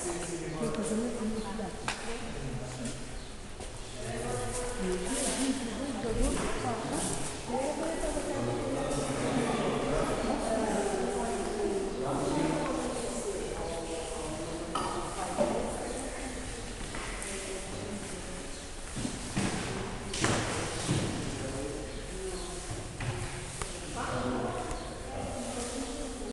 City